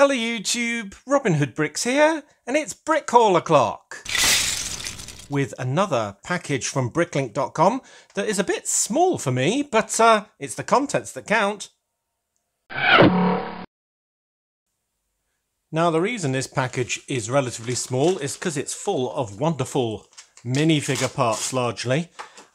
Hello YouTube, Robin Hood Bricks here, and it's Brick Haul o'clock with another package from bricklink.com that is a bit small for me, but uh, it's the contents that count. Now the reason this package is relatively small is because it's full of wonderful minifigure parts largely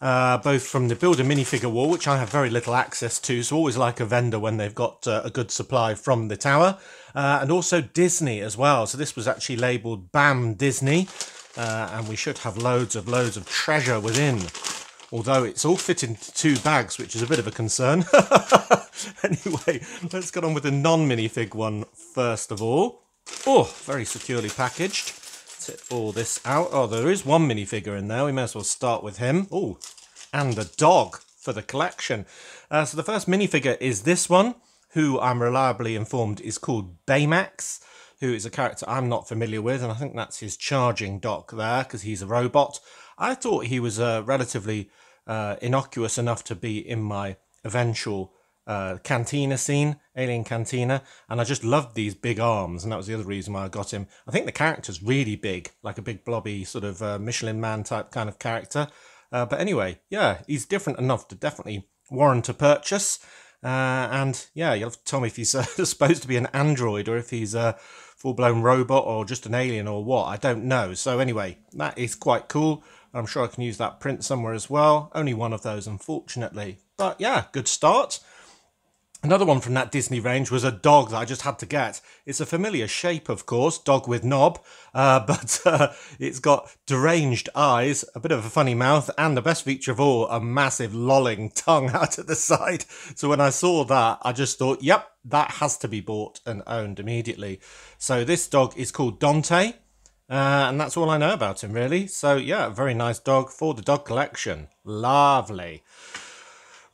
uh, both from the Builder minifigure wall, which I have very little access to, so always like a vendor when they've got uh, a good supply from the tower, uh, and also Disney as well. So this was actually labelled BAM Disney, uh, and we should have loads of loads of treasure within. Although it's all fit into two bags, which is a bit of a concern. anyway, let's get on with the non-minifig one first of all. Oh, very securely packaged tip all this out. Oh, there is one minifigure in there. We may as well start with him. Oh, and a dog for the collection. Uh, so the first minifigure is this one, who I'm reliably informed is called Baymax, who is a character I'm not familiar with, and I think that's his charging dock there, because he's a robot. I thought he was uh, relatively uh, innocuous enough to be in my eventual uh, cantina scene, Alien Cantina, and I just loved these big arms, and that was the other reason why I got him. I think the character's really big, like a big blobby sort of uh, Michelin Man type kind of character. Uh, but anyway, yeah, he's different enough to definitely warrant a purchase. Uh, and yeah, you'll have to tell me if he's uh, supposed to be an android or if he's a full blown robot or just an alien or what. I don't know. So anyway, that is quite cool. I'm sure I can use that print somewhere as well. Only one of those, unfortunately. But yeah, good start. Another one from that Disney range was a dog that I just had to get. It's a familiar shape, of course, dog with knob, uh, but uh, it's got deranged eyes, a bit of a funny mouth, and the best feature of all, a massive lolling tongue out at the side. So when I saw that, I just thought, yep, that has to be bought and owned immediately. So this dog is called Dante, uh, and that's all I know about him, really. So yeah, very nice dog for the dog collection. Lovely.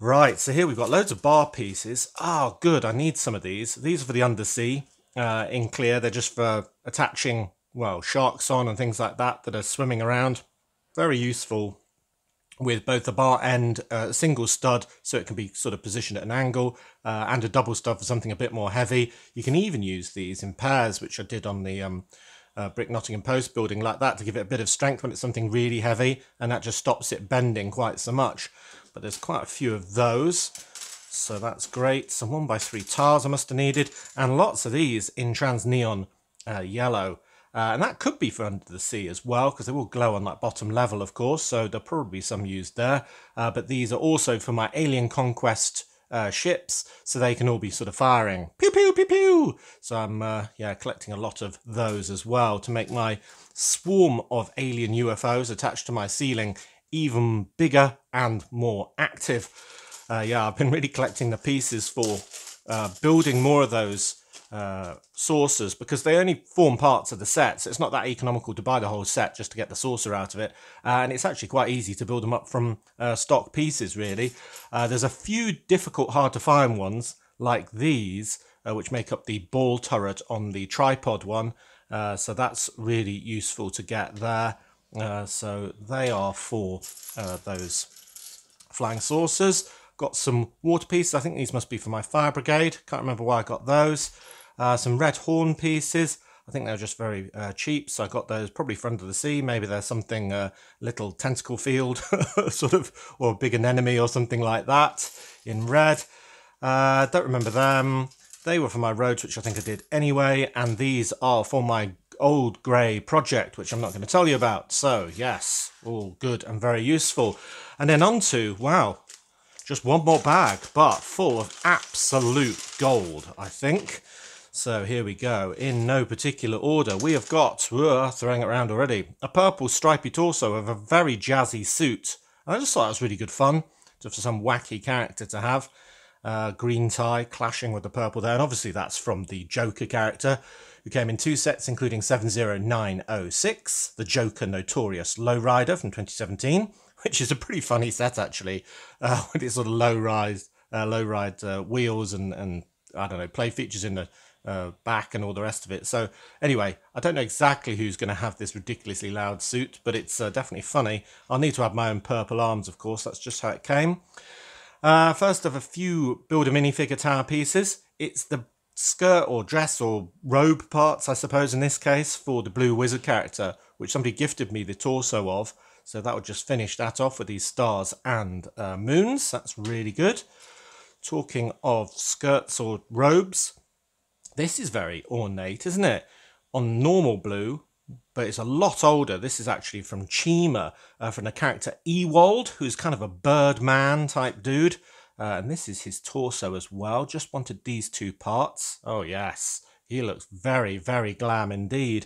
Right, so here we've got loads of bar pieces. Oh, good, I need some of these. These are for the undersea uh, in clear. They're just for attaching, well, sharks on and things like that that are swimming around. Very useful with both a bar and a single stud so it can be sort of positioned at an angle uh, and a double stud for something a bit more heavy. You can even use these in pairs, which I did on the um, uh, brick Nottingham post building like that to give it a bit of strength when it's something really heavy and that just stops it bending quite so much but there's quite a few of those. So that's great. Some 1x3 tiles I must have needed, and lots of these in trans neon uh, yellow. Uh, and that could be for under the sea as well, because they will glow on that bottom level, of course, so there'll probably be some used there. Uh, but these are also for my Alien Conquest uh, ships, so they can all be sort of firing. Pew, pew, pew, pew! So I'm, uh, yeah, collecting a lot of those as well to make my swarm of alien UFOs attached to my ceiling even bigger and more active. Uh, yeah, I've been really collecting the pieces for uh, building more of those uh, saucers because they only form parts of the set. So it's not that economical to buy the whole set just to get the saucer out of it. Uh, and it's actually quite easy to build them up from uh, stock pieces, really. Uh, there's a few difficult, hard to find ones like these, which make up the ball turret on the tripod one. so that's really useful to get there. Uh, so they are for uh, those flying saucers. Got some water pieces. I think these must be for my fire brigade. Can't remember why I got those. Uh, some red horn pieces. I think they're just very uh, cheap, so I got those probably for under the sea. Maybe there's something uh, little tentacle field, sort of, or a big anemone or something like that in red. Uh, don't remember them. They were for my roads, which I think I did anyway, and these are for my old grey project, which I'm not going to tell you about. So, yes, all good and very useful. And then on to, wow, just one more bag, but full of absolute gold, I think. So here we go, in no particular order. We have got, uh, throwing it around already, a purple stripy torso of a very jazzy suit. And I just thought it was really good fun, just for some wacky character to have. Uh, green tie clashing with the purple there, and obviously that's from the Joker character, who came in two sets, including 70906, the Joker Notorious Lowrider from 2017, which is a pretty funny set actually, uh, with its sort of low rise, uh, low ride uh, wheels and and I don't know play features in the uh, back and all the rest of it. So anyway, I don't know exactly who's going to have this ridiculously loud suit, but it's uh, definitely funny. I'll need to have my own purple arms, of course. That's just how it came. Uh, first of a few Builder minifigure tower pieces. It's the skirt or dress or robe parts, I suppose, in this case, for the Blue Wizard character, which somebody gifted me the torso of. So that would just finish that off with these stars and uh, moons. That's really good. Talking of skirts or robes, this is very ornate, isn't it? On normal blue, but it's a lot older. This is actually from Chima, uh, from the character Ewald, who's kind of a birdman type dude. Uh, and this is his torso as well. Just wanted these two parts. Oh, yes. He looks very, very glam indeed.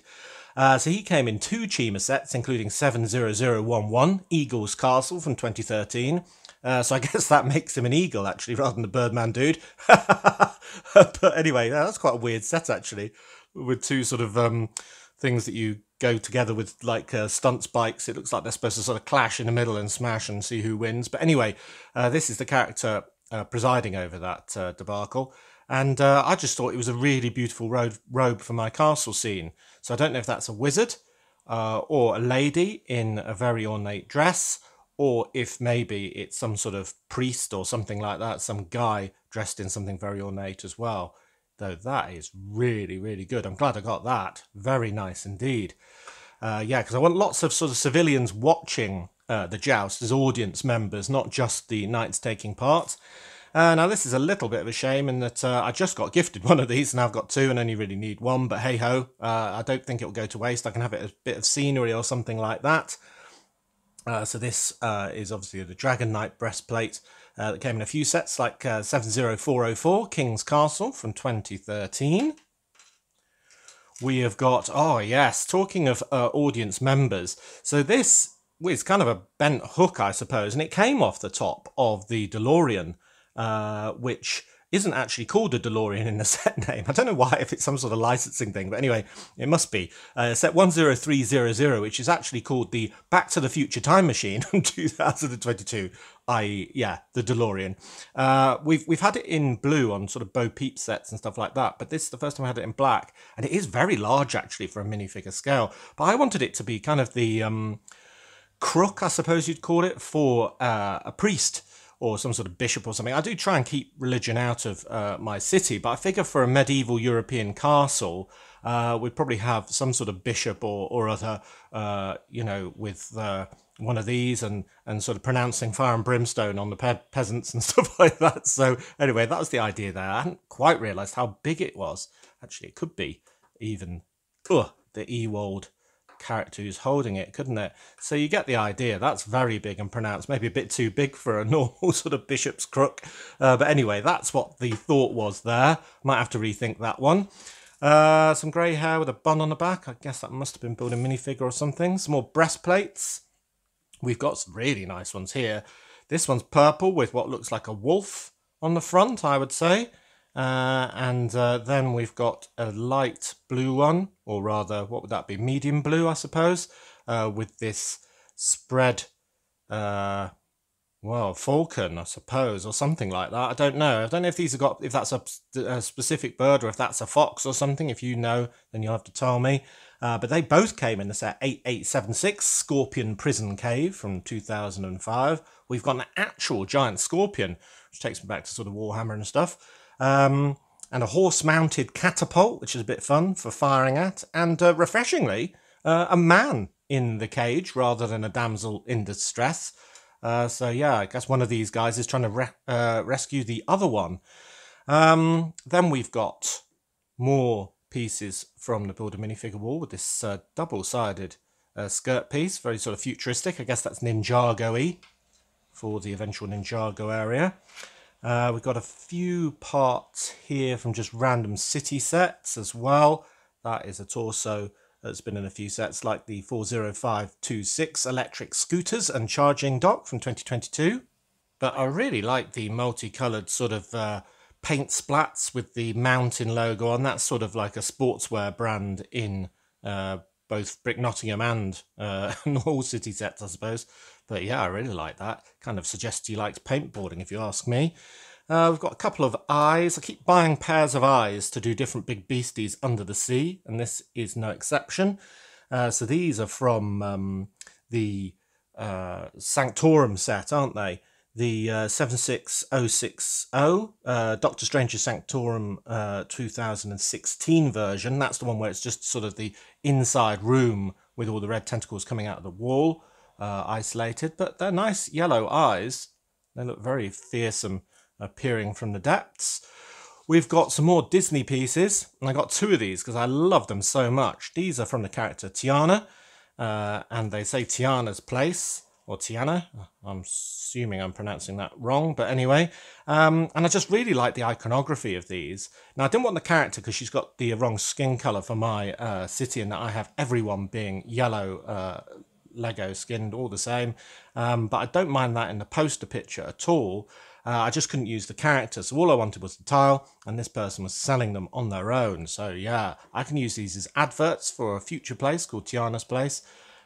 Uh, so he came in two Chima sets, including 70011, Eagle's Castle from 2013. Uh, so I guess that makes him an eagle, actually, rather than the Birdman dude. but anyway, that's quite a weird set, actually, with two sort of um, things that you go together with like uh, stunt bikes. It looks like they're supposed to sort of clash in the middle and smash and see who wins. But anyway, uh, this is the character uh, presiding over that uh, debacle. And uh, I just thought it was a really beautiful robe, robe for my castle scene. So I don't know if that's a wizard uh, or a lady in a very ornate dress, or if maybe it's some sort of priest or something like that, some guy dressed in something very ornate as well though that is really really good i'm glad i got that very nice indeed uh, yeah because i want lots of sort of civilians watching uh, the joust as audience members not just the knights taking part uh, now this is a little bit of a shame in that uh, I just got gifted one of these and I've got two and only really need one. But hey ho, uh, I don't think it will go to waste. I can have it as a bit of scenery or something like that. Uh, so this is obviously the Dragon Knight breastplate uh, that came in a few sets, like uh, 70404 King's Castle from 2013. We have got, oh yes, talking of uh, audience members. So this is kind of a bent hook, I suppose, and it came off the top of the DeLorean, uh, which isn't actually called a DeLorean in the set name. I don't know why, if it's some sort of licensing thing, but anyway, it must be. Uh, set 10300, which is actually called the Back to the Future Time Machine from 2022, i.e., yeah, the DeLorean. Uh, we've, we've had it in blue on sort of Bo Peep sets and stuff like that, but this is the first time I had it in black, and it is very large actually for a minifigure scale. But I wanted it to be kind of the um, crook, I suppose you'd call it, for uh, a priest or some sort of bishop or something. I do try and keep religion out of uh, my city, but I figure for a medieval European castle, uh, we'd probably have some sort of bishop or, or other, uh, you know, with uh, one of these and, and sort of pronouncing fire and brimstone on the pe- peasants and stuff like that. So, anyway, that was the idea there. I hadn't quite realised how big it was. Actually, it could be even ugh, the Ewald character who's holding it, couldn't it? So you get the idea. That's very big and pronounced, maybe a bit too big for a normal sort of bishop's crook. Uh, but anyway, that's what the thought was there. Might have to rethink that one. Uh, some grey hair with a bun on the back. I guess that must have been building minifigure or something. Some more breastplates. We've got some really nice ones here. This one's purple with what looks like a wolf on the front, I would say. Uh, and uh, then we've got a light blue one, or rather, what would that be? Medium blue, I suppose, uh, with this spread, uh, well, falcon, I suppose, or something like that. I don't know. I don't know if these have got, if that's a, a specific bird or if that's a fox or something. If you know, then you'll have to tell me. Uh, but they both came in the set 8876 Scorpion Prison Cave from 2005. We've got an actual giant scorpion, which takes me back to sort of Warhammer and stuff um, and a horse-mounted catapult, which is a bit fun for firing at, and uh, refreshingly, uh, a man in the cage rather than a damsel in distress. Uh, so yeah, I guess one of these guys is trying to re- uh, rescue the other one. Um, then we've got more pieces from the Builder minifigure wall with this uh, double-sided uh, skirt piece, very sort of futuristic. I guess that's Ninjago-y for the eventual Ninjago area. Uh, we've got a few parts here from just random city sets as well. That is a torso that's been in a few sets like the 40526 electric scooters and charging dock from 2022. But I really like the multicoloured sort of uh, paint splats with the mountain logo on. That's sort of like a sportswear brand in uh, both Brick Nottingham and uh, all city sets, I suppose. But yeah, I really like that. Kind of suggests you liked paintboarding, if you ask me. Uh, we've got a couple of eyes. I keep buying pairs of eyes to do different big beasties under the sea, and this is no exception. Uh, so these are from um, the uh, Sanctorum set, aren't they? the uh, 76060 uh, Doctor Strange's Sanctorum uh, 2016 version. That's the one where it's just sort of the inside room with all the red tentacles coming out of the wall, uh, isolated. But they're nice yellow eyes. They look very fearsome appearing from the depths. We've got some more Disney pieces, and I got two of these because I love them so much. These are from the character Tiana, uh, and they say Tiana's Place or Tiana. I'm assuming I'm pronouncing that wrong, but anyway. Um, and I just really like the iconography of these. Now, I didn't want the character because she's got the wrong skin color for my uh, city, and I have everyone being yellow uh, Lego skinned all the same. Um, but I don't mind that in the poster picture at all. Uh, I just couldn't use the character, so all I wanted was the tile, and this person was selling them on their own. So yeah, I can use these as adverts for a future place called Tiana's Place.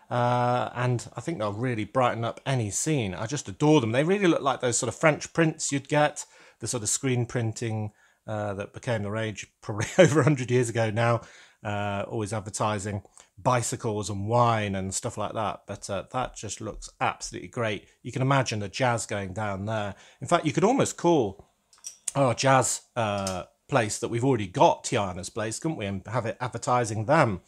Uh, and I think they'll really brighten up any scene. I just adore them. They really look like those sort of French prints you'd get, the sort of screen printing uh, that became the rage probably over 100 years ago now, uh, always advertising bicycles and wine and stuff like that. But uh, that just looks absolutely great. You can imagine the jazz going down there. In fact, you could almost call our jazz uh, place that we've already got Tiana's place, couldn't we, and have it advertising them.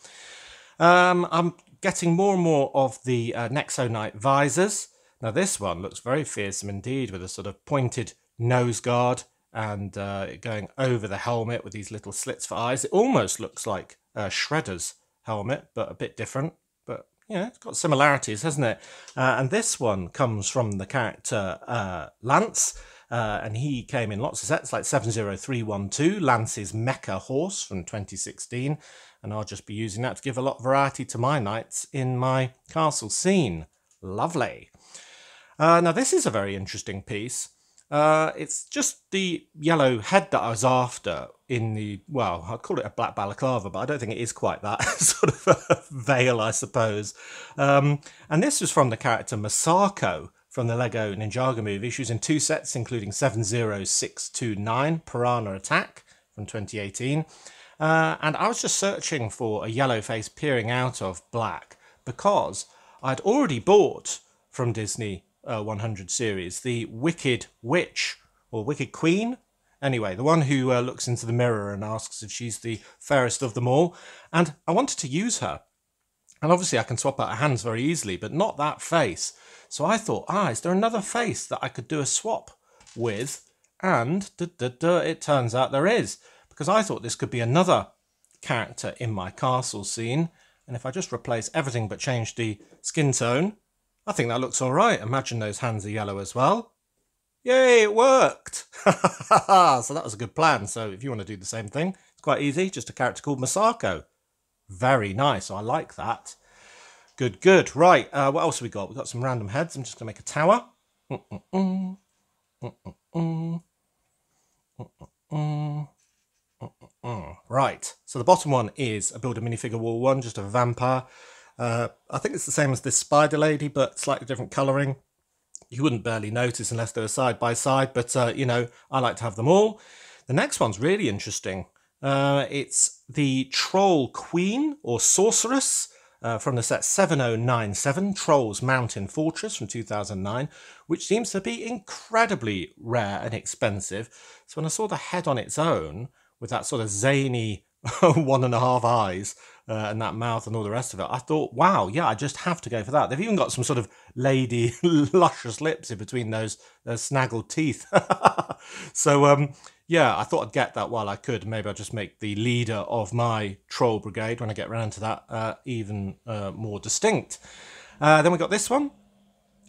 Um, I'm getting more and more of the uh, Nexo Knight visors. Now this one looks very fearsome indeed with a sort of pointed nose guard and uh, going over the helmet with these little slits for eyes. It almost looks like uh, Shredder's helmet, but a bit different. But yeah, it's got similarities, hasn't it? Uh, and this one comes from the character uh, Lance. Uh, and he came in lots of sets like 70312, Lance's Mecha Horse from 2016 and I'll just be using that to give a lot of variety to my knights in my castle scene. Lovely. Uh, now this is a very interesting piece. Uh, it's just the yellow head that I was after in the, well, I'd call it a black balaclava, but I don't think it is quite that sort of veil, I suppose. Um, and this was from the character Misako from the Lego Ninjago movie. She was in two sets, including 70629 Piranha Attack from 2018 uh, and I was just searching for a yellow face peering out of black because I'd already bought from Disney uh, 100 series the Wicked Witch or Wicked Queen. Anyway, the one who uh, looks into the mirror and asks if she's the fairest of them all. And I wanted to use her. And obviously, I can swap out her hands very easily, but not that face. So I thought, ah, is there another face that I could do a swap with? And duh, duh, duh, it turns out there is because I thought this could be another character in my castle scene. And if I just replace everything but change the skin tone, I think that looks all right. Imagine those hands are yellow as well. Yay, it worked! so that was a good plan. So if you want to do the same thing, it's quite easy. Just a character called Misako. Very nice. I like that. Good, good. Right, uh, what else have we got? We've got some random heads. I'm just going to make a tower. Right, so the bottom one is a Build a Minifigure Wall one, just a vampire. Uh, I think it's the same as this Spider Lady, but slightly different colouring. You wouldn't barely notice unless they were side by side, but uh, you know, I like to have them all. The next one's really interesting. Uh, it's the Troll Queen or Sorceress uh, from the set 7097 Trolls Mountain Fortress from 2009, which seems to be incredibly rare and expensive. So when I saw the head on its own, with that sort of zany one and a half eyes uh, and that mouth and all the rest of it. I thought, wow, yeah, I just have to go for that. They've even got some sort of lady luscious lips in between those, snaggled teeth. so, um, yeah, I thought I'd get that while I could. Maybe I'll just make the leader of my troll brigade when I get around to that uh, even uh, more distinct. Uh, then we got this one,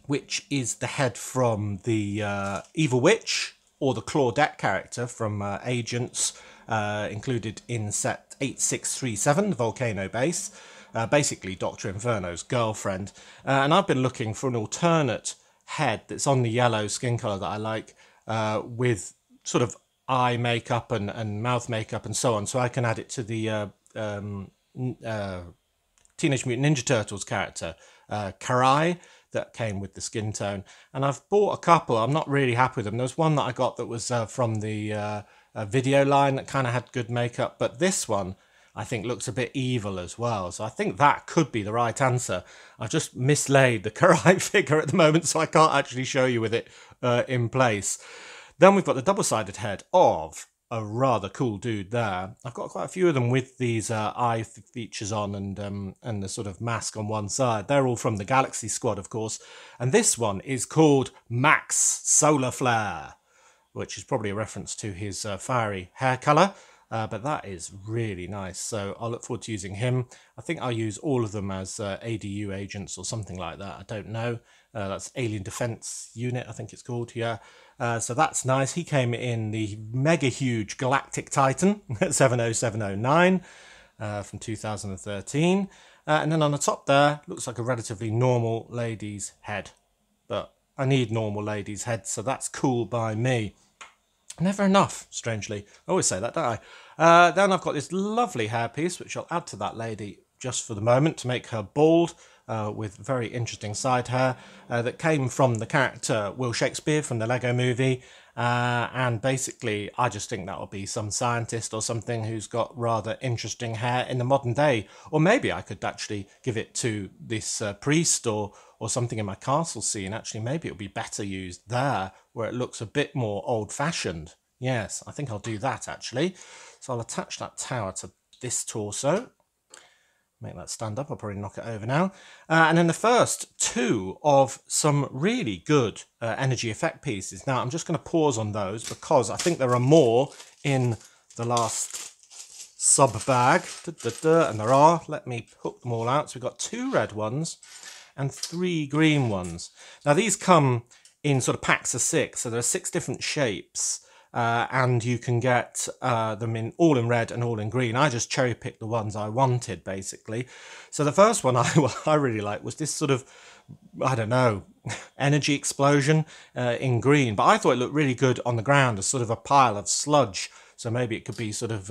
which is the head from the uh, Evil Witch or the Claw-Dette character from uh, Agents uh, included in set 8637, Volcano base, uh, basically Dr. Inferno's girlfriend. Uh, and I've been looking for an alternate head that's on the yellow skin colour that I like uh, with sort of eye makeup and, and mouth makeup and so on, so I can add it to the uh, um, uh, Teenage Mutant Ninja Turtles character, Karai that came with the skin tone. And I've bought a couple. I'm not really happy with them. There was one that I got that was uh, from the uh, a video line that kind of had good makeup, but this one I think looks a bit evil as well. So I think that could be the right answer. I've just mislaid the correct figure at the moment, so I can't actually show you with it uh, in place. Then we've got the double-sided head of a rather cool dude there. I've got quite a few of them with these uh, eye features on and um, and the sort of mask on one side. They're all from the Galaxy Squad, of course. And this one is called Max Solar Flare, which is probably a reference to his uh, fiery hair colour. Uh, but that is really nice. So I'll look forward to using him. I think I'll use all of them as uh, ADU agents or something like that. I don't know. Uh, that's Alien Defense Unit, I think it's called. Yeah. Uh, so that's nice. He came in the mega huge Galactic Titan 70709 uh, from 2013. Uh, and then on the top there, looks like a relatively normal lady's head. I need normal ladies' heads, so that's cool by me. Never enough, strangely. I always say that, don't I? Uh, then I've got this lovely hairpiece, which I'll add to that lady just for the moment to make her bald uh, with very interesting side hair uh, that came from the character Will Shakespeare from the Lego movie. Uh, and basically, I just think that will be some scientist or something who's got rather interesting hair in the modern day. Or maybe I could actually give it to this uh, priest or, or something in my castle scene. Actually, maybe it'll be better used there where it looks a bit more old fashioned. Yes, I think I'll do that actually. So I'll attach that tower to this torso make that stand up. I'll probably knock it over now. Uh, and then the first two of some really good uh, energy effect pieces. Now, I'm just going to pause on those because I think there are more in the last sub bag. Da, da, da, and there are. Let me hook them all out. So we've got two red ones and three green ones. Now, these come in sort of packs of six. So there are six different shapes uh, and you can get uh, them in all in red and all in green. I just cherry picked the ones I wanted, basically. So the first one I, I really liked was this sort of, I don't know, energy explosion uh, in green. But I thought it looked really good on the ground as sort of a pile of sludge. So maybe it could be sort of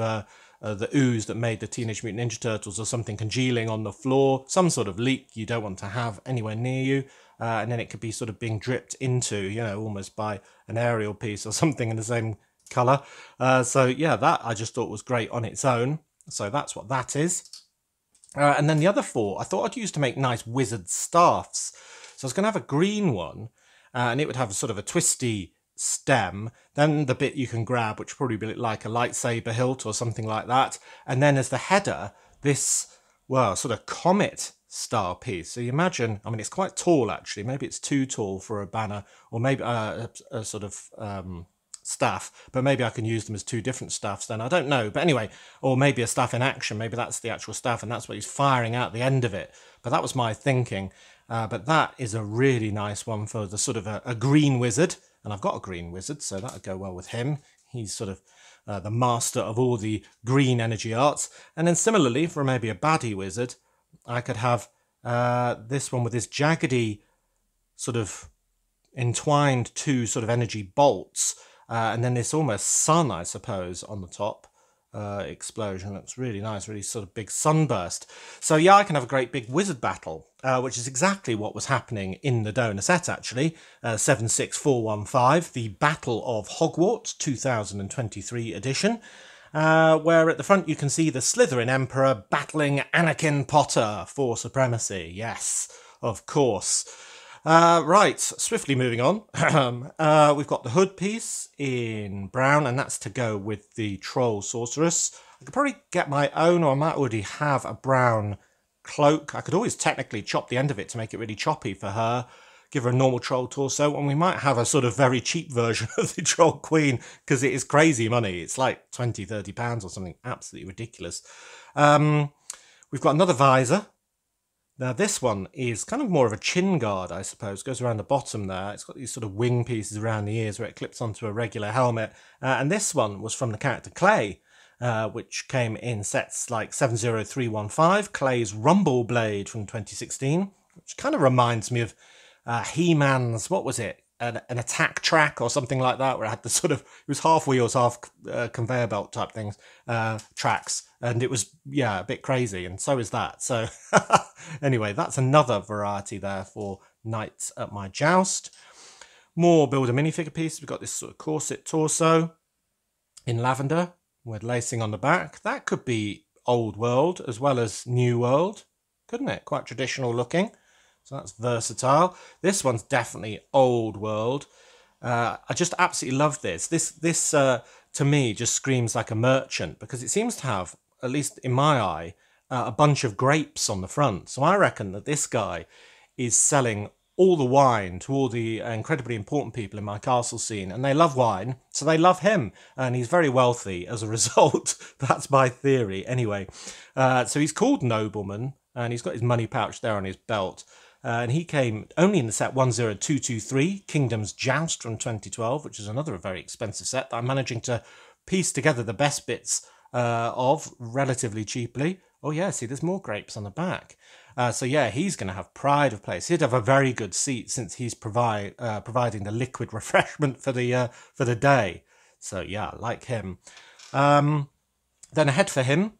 uh, the ooze that made the Teenage Mutant Ninja Turtles or something congealing on the floor, some sort of leak you don't want to have anywhere near you uh, and then it could be sort of being dripped into, you know, almost by an aerial piece or something in the same color. Uh, so yeah, that I just thought was great on its own. So that's what that is. Uh, and then the other four, I thought I'd use to make nice wizard staffs. So I was going to have a green one, uh, and it would have sort of a twisty stem. Then the bit you can grab, which probably be like a lightsaber hilt or something like that. And then as the header, this, well, sort of comet style piece. So you imagine, I mean, it's quite tall actually. Maybe it's too tall for a banner, or maybe uh, a, a, sort of um, staff. But maybe I can use them as two different staffs. Then I don't know. But anyway, or maybe a staff in action. Maybe that's the actual staff, and that's what he's firing out the end of it. But that was my thinking. Uh, but that is a really nice one for the sort of a, a green wizard, and I've got a green wizard, so that would go well with him. He's sort of uh, the master of all the green energy arts. And then similarly, for maybe a baddie wizard, I could have uh, this one with this jaggedy sort of entwined two sort of energy bolts, uh, and then this almost sun, I suppose, on the top. Uh, explosion looks really nice, really sort of big sunburst. So yeah, I can have a great big wizard battle, uh, which is exactly what was happening in the donor set actually. Uh, 76415, the Battle of Hogwarts 2023 edition uh, where at the front you can see the Slytherin Emperor battling Anakin Potter for supremacy. Yes, of course. Uh, right, swiftly moving on. uh, we've got the hood piece in brown, and that's to go with the Troll Sorceress. I could probably get my own, or I might already have a brown cloak. I could always technically chop the end of it to make it really choppy for her give her a normal troll torso, and we might have a sort of very cheap version of the troll queen because it is crazy money. It's like 20, 30 pounds or something absolutely ridiculous. Um, we've got another visor. Now this one is kind of more of a chin guard, I suppose. Goes around the bottom there. It's got these sort of wing pieces around the ears where it clips onto a regular helmet. Uh, and this one was from the character Clay. Uh, which came in sets like 70315, Clay's Rumble Blade from 2016, which kind of reminds me of uh, He-Man's, what was it? An, an, attack track or something like that, where it had the sort of, it was half wheels, half uh, conveyor belt type things, uh, tracks. And it was, yeah, a bit crazy. And so is that. So anyway, that's another variety there for Knights at My Joust. More Builder minifigure pieces. We've got this sort of corset torso in lavender with lacing on the back. That could be old world as well as new world, couldn't it? Quite traditional looking. So that's versatile. This one's definitely old world. Uh, I just absolutely love this. This this uh, to me just screams like a merchant because it seems to have, at least in my eye, uh, a bunch of grapes on the front. So I reckon that this guy is selling all the wine to all the incredibly important people in my castle scene, and they love wine, so they love him, and he's very wealthy as a result. That's my theory, anyway. Uh, so he's called Nobleman, and he's got his money pouch there on his belt. Uh, and he came only in the set 10223, Kingdom's Joust from 2012, which is another very expensive set that I'm managing to piece together the best bits uh, of relatively cheaply. Oh, yeah, see, there's more grapes on the back. Uh, so, yeah, he's going to have pride of place. He'd have a very good seat since he's provide, uh, providing the liquid refreshment for the, uh, for the day. So, yeah, like him. Um, then ahead for him,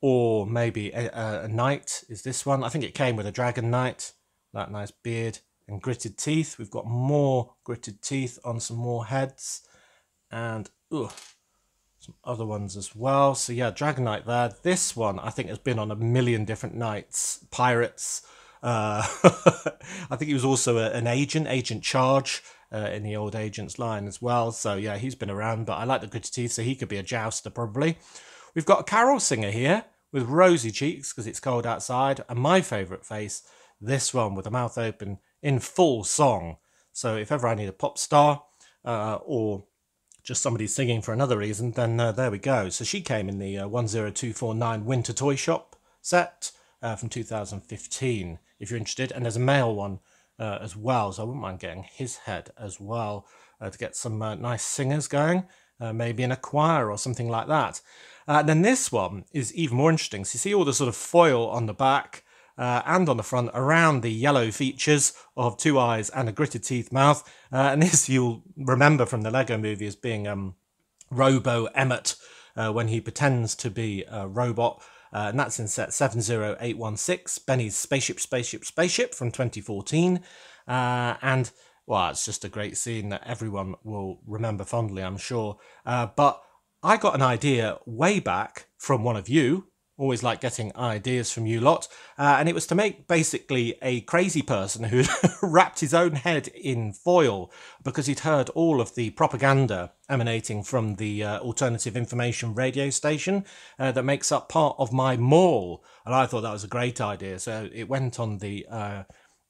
or maybe a, a, knight is this one. I think it came with a dragon knight that nice beard and gritted teeth. We've got more gritted teeth on some more heads and ugh, some other ones as well. So yeah, Dragon Knight there. This one I think has been on a million different knights, pirates. Uh, I think he was also a, an agent, Agent Charge. Uh, in the old agents line as well. So yeah, he's been around, but I like the gritted teeth, so he could be a jouster probably. We've got a carol singer here with rosy cheeks because it's cold outside, and my favourite face this one with the mouth open in full song. So if ever I need a pop star uh, or just somebody singing for another reason, then uh, there we go. So she came in the uh, 10249 Winter Toy Shop set uh, from 2015, if you're interested. And there's a male one uh, as well, so I wouldn't mind getting his head as well uh, to get some nice singers going, maybe in a choir or something like that. then this one is even more interesting. So you see all the sort of foil on the back uh, and on the front around the yellow features of two eyes and a gritted teeth mouth. Uh, and this you'll remember from the Lego movie as being um, Robo Emmet uh, when he pretends to be a robot. Uh, and that's in set 70816, Benny's Spaceship, Spaceship, Spaceship from 2014. Uh, and, well, it's just a great scene that everyone will remember fondly, I'm sure. Uh, but I got an idea way back from one of you, always like getting ideas from you lot. Uh, and it was to make basically a crazy person who wrapped his own head in foil because he'd heard all of the propaganda emanating from the uh, alternative information radio station uh, that makes up part of my mall. And I thought that was a great idea. So it went on the uh,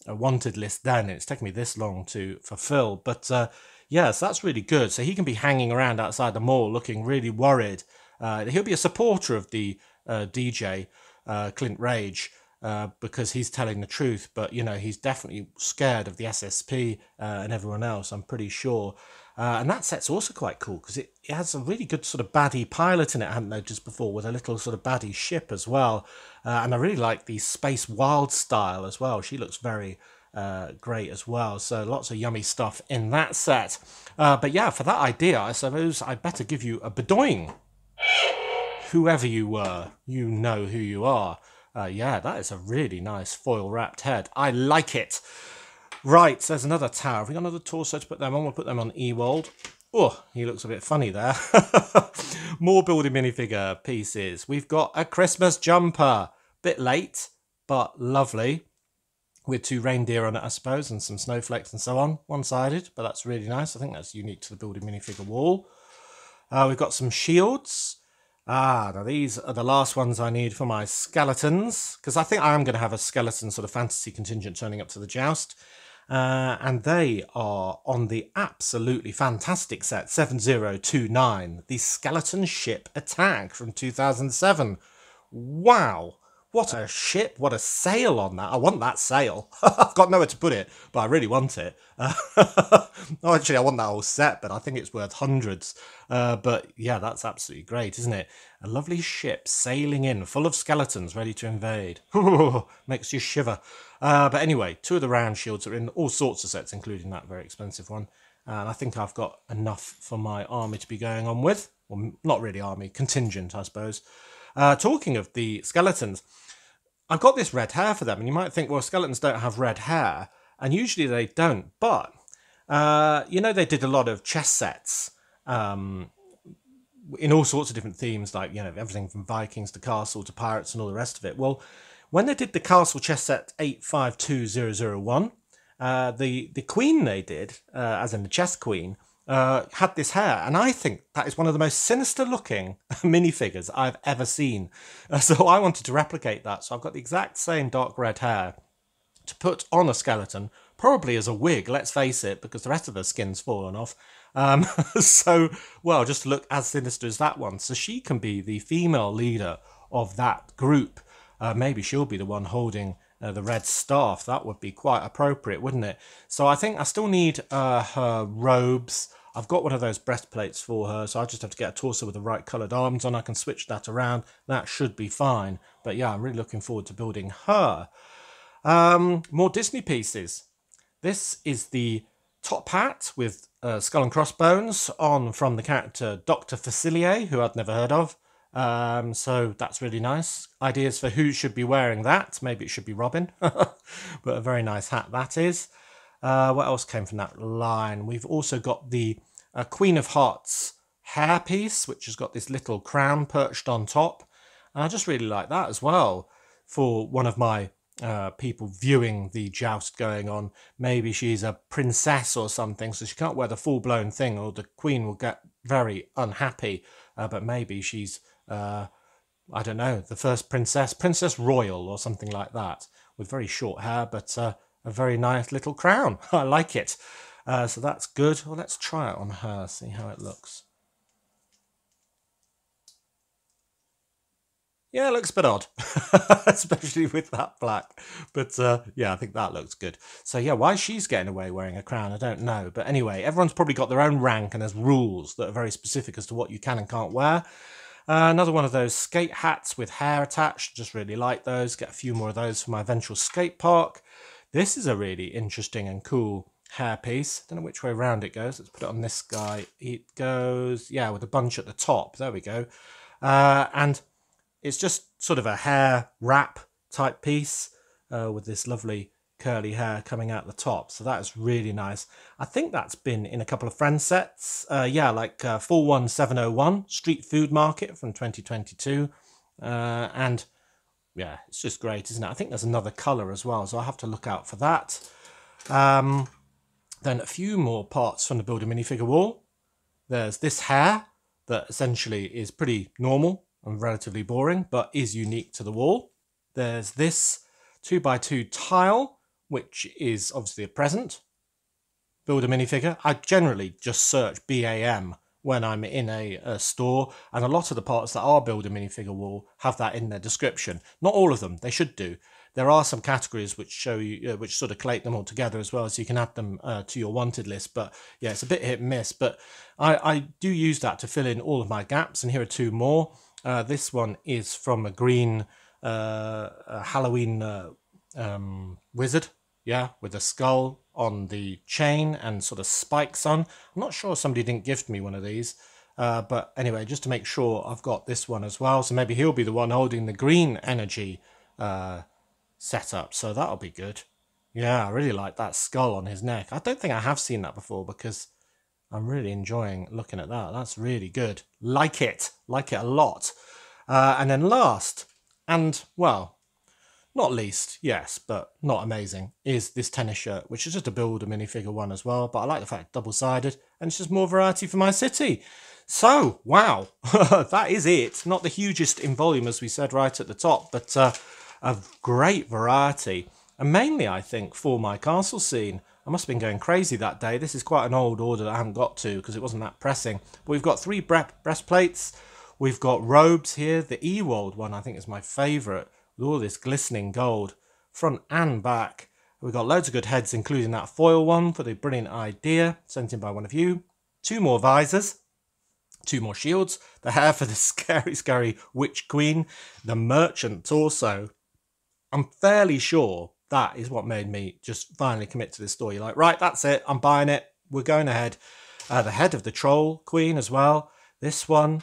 wanted list then. It's taken me this long to fulfill. But uh, yes, that's really good. So he can be hanging around outside the mall looking really worried. Uh, he'll be a supporter of the uh, DJ uh, Clint Rage uh, because he's telling the truth, but you know he's definitely scared of the SSP uh, and everyone else. I'm pretty sure. Uh, and that set's also quite cool because it, it has a really good sort of baddie pilot in it, I hadn't noticed before, with a little sort of baddie ship as well. Uh, and I really like the Space Wild style as well. She looks very uh, great as well. So lots of yummy stuff in that set. Uh, but yeah, for that idea, I suppose I'd better give you a bedoing whoever you were, you know who you are. Uh, yeah, that is a really nice foil wrapped head. I like it. Right, there's another tower. Have we got another torso to put them on? We'll put them on Ewald. Oh, he looks a bit funny there. More building minifigure pieces. We've got a Christmas jumper. Bit late, but lovely. With two reindeer on it, I suppose, and some snowflakes and so on. One-sided, but that's really nice. I think that's unique to the building minifigure wall. Uh, we've got some shields. Ah, now these are the last ones I need for my skeletons, because I think I am going to have a skeleton sort of fantasy contingent turning up to the joust. Uh, and they are on the absolutely fantastic set 7029, the Skeleton Ship Attack from 2007. Wow! What a ship, what a sail on that. I want that sail. I've got nowhere to put it, but I really want it. Uh, actually, I want that whole set, but I think it's worth hundreds. Uh, but yeah, that's absolutely great, isn't it? A lovely ship sailing in, full of skeletons ready to invade. Makes you shiver. Uh, but anyway, two of the round shields are in all sorts of sets, including that very expensive one. And I think I've got enough for my army to be going on with. Well, not really army, contingent, I suppose. Uh, talking of the skeletons, I've got this red hair for them, and you might think, well, skeletons don't have red hair, and usually they don't. But uh, you know, they did a lot of chess sets um, in all sorts of different themes, like you know everything from Vikings to castle to pirates and all the rest of it. Well, when they did the castle chess set eight five two zero zero one, uh, the the queen they did, uh, as in the chess queen, uh, had this hair, and I think that is one of the most sinister looking minifigures I've ever seen. Uh, so I wanted to replicate that. So I've got the exact same dark red hair to put on a skeleton, probably as a wig. Let's face it, because the rest of her skin's fallen off. Um, so, well, just look as sinister as that one. So she can be the female leader of that group. Uh, maybe she'll be the one holding uh, the red staff. That would be quite appropriate, wouldn't it? So I think I still need uh, her robes. I've got one of those breastplates for her, so I just have to get a torso with the right coloured arms on. I can switch that around. That should be fine. But yeah, I'm really looking forward to building her. Um, more Disney pieces. This is the top hat with uh, skull and crossbones on from the character Dr. Facilier, who I'd never heard of. Um, so that's really nice. Ideas for who should be wearing that. Maybe it should be Robin, but a very nice hat that is. Uh, what else came from that line? We've also got the uh, Queen of Hearts hairpiece, which has got this little crown perched on top. And I just really like that as well for one of my uh, people viewing the joust going on. Maybe she's a princess or something, so she can't wear the full blown thing, or the queen will get very unhappy. Uh, but maybe she's, uh, I don't know, the first princess, Princess Royal or something like that, with very short hair, but uh, a very nice little crown. I like it. Uh, so that's good. Well, let's try it on her, see how it looks. Yeah, it looks a bit odd, especially with that black. But uh, yeah, I think that looks good. So yeah, why she's getting away wearing a crown, I don't know. But anyway, everyone's probably got their own rank and there's rules that are very specific as to what you can and can't wear. Uh, another one of those skate hats with hair attached. Just really like those. Get a few more of those for my eventual skate park. This is a really interesting and cool hair piece. Don't know which way around it goes. Let's put it on this guy. It goes, yeah, with a bunch at the top. There we go. Uh, and it's just sort of a hair wrap type piece uh, with this lovely curly hair coming out the top. So that is really nice. I think that's been in a couple of friend sets. Uh, yeah, like uh, 41701 Street Food Market from 2022. Uh, and yeah, it's just great, isn't it? I think there's another colour as well, so I'll have to look out for that. Um, then a few more parts from the Builder minifigure wall. There's this hair that essentially is pretty normal and relatively boring, but is unique to the wall. There's this 2x2 tile, which is obviously a present. Build a minifigure. I generally just search BAM when I'm in a, a, store, and a lot of the parts that are build a minifigure will have that in their description. Not all of them, they should do. There are some categories which show you, uh, which sort of collate them all together as well, so you can add them uh, to your wanted list. But yeah, it's a bit hit and miss. But I, I do use that to fill in all of my gaps, and here are two more. Uh, this one is from a green uh, Halloween uh, um, wizard, yeah, with a skull on the chain and sort of spikes on. I'm not sure somebody didn't gift me one of these. Uh, but anyway, just to make sure I've got this one as well. So maybe he'll be the one holding the green energy uh, setup. So that'll be good. Yeah, I really like that skull on his neck. I don't think I have seen that before because I'm really enjoying looking at that. That's really good. Like it. Like it a lot. Uh, and then last, and well, not least, yes, but not amazing, is this tennis shirt, which is just a build a minifigure one as well. But I like the fact double sided and it's just more variety for my city. So, wow, that is it. Not the hugest in volume, as we said right at the top, but uh, a great variety. And mainly, I think, for my castle scene. I must have been going crazy that day. This is quite an old order that I haven't got to because it wasn't that pressing. But we've got three breastplates. We've got robes here. The Ewald one, I think, is my favourite with all this glistening gold, front and back. We've got loads of good heads, including that foil one for the brilliant idea sent in by one of you. Two more visors, two more shields, the hair for the scary, scary witch queen, the merchant torso. I'm fairly sure that is what made me just finally commit to this story. Like, right, that's it. I'm buying it. We're going ahead. Uh, the head of the troll queen as well. This one,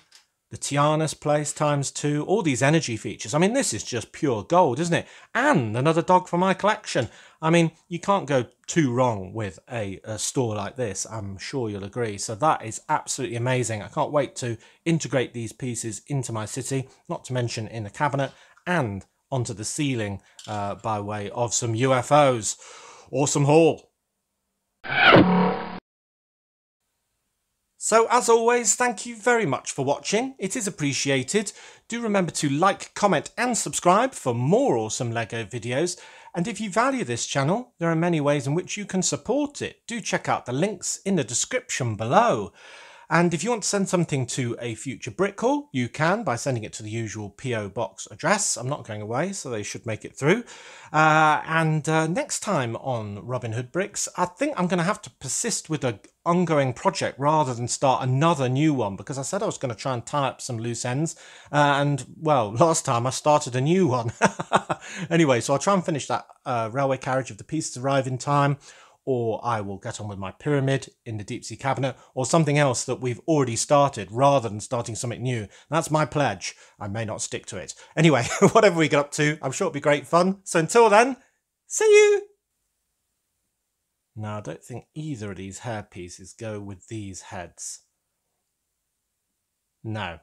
the Tiana's place times two, all these energy features. I mean, this is just pure gold, isn't it? And another dog for my collection. I mean, you can't go too wrong with a, a, store like this. I'm sure you'll agree. So that is absolutely amazing. I can't wait to integrate these pieces into my city, not to mention in the cabinet and onto the ceiling uh, by way of some UFOs. Awesome haul. So as always, thank you very much for watching. It is appreciated. Do remember to like, comment and subscribe for more awesome LEGO videos. And if you value this channel, there are many ways in which you can support it. Do check out the links in the description below. And if you want to send something to a future brick haul, you can by sending it to the usual PO box address. I'm not going away, so they should make it through. Uh, and uh, next time on Robin Hood Bricks, I think I'm going to have to persist with an ongoing project rather than start another new one because I said I was going to try and tie up some loose ends. Uh, and well, last time I started a new one. anyway, so I'll try and finish that uh, railway carriage if the pieces arrive in time or I will get on with my pyramid in the deep sea cabinet, or something else that we've already started rather than starting something new. That's my pledge. I may not stick to it. Anyway, whatever we get up to, I'm sure it'll be great fun. So until then, see you! Now, I don't think either of these hair pieces go with these heads. No.